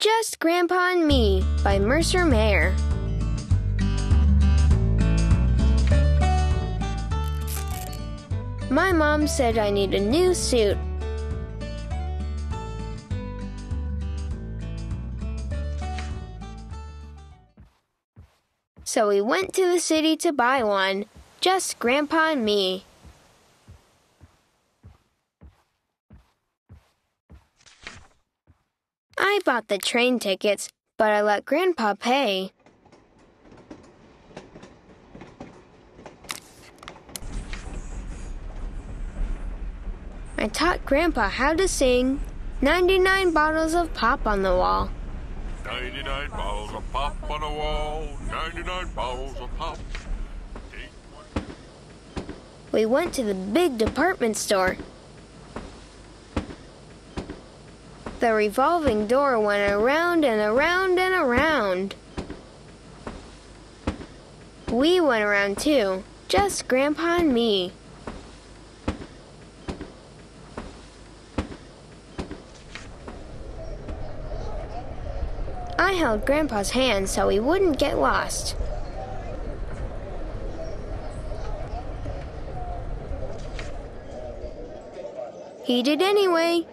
Just Grandpa and Me by Mercer Mayer. My mom said I need a new suit. So we went to the city to buy one, just Grandpa and me. I bought the train tickets, but I let Grandpa pay. I taught Grandpa how to sing 99 bottles of pop on the wall. 99 bottles of pop on the wall, 99 bottles of pop. We went to the big department store. The revolving door went around and around and around. We went around too, just Grandpa and me. I held Grandpa's hand so he wouldn't get lost. He did anyway.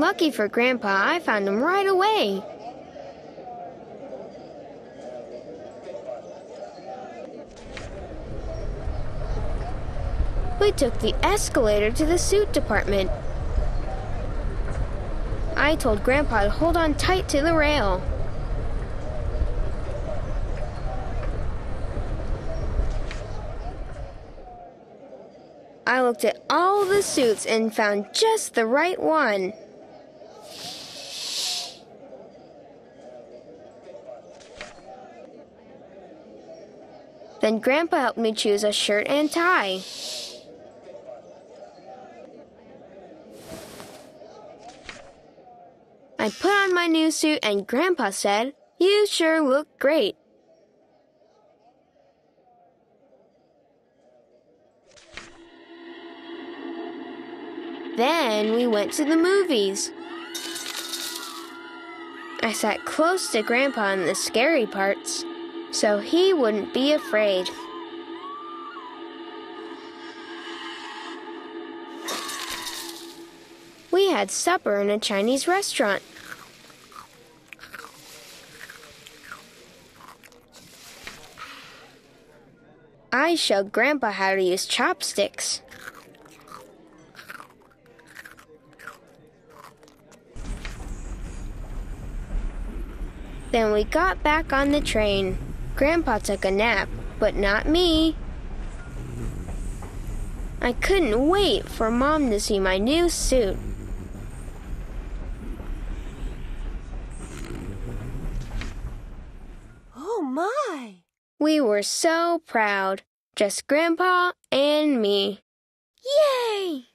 Lucky for Grandpa, I found him right away. We took the escalator to the suit department. I told Grandpa to hold on tight to the rail. I looked at all the suits and found just the right one. Then Grandpa helped me choose a shirt and tie. I put on my new suit and Grandpa said, You sure look great. Then we went to the movies. I sat close to Grandpa in the scary parts so he wouldn't be afraid. We had supper in a Chinese restaurant. I showed Grandpa how to use chopsticks. Then we got back on the train. Grandpa took a nap, but not me. I couldn't wait for Mom to see my new suit. Oh my! We were so proud, just Grandpa and me. Yay!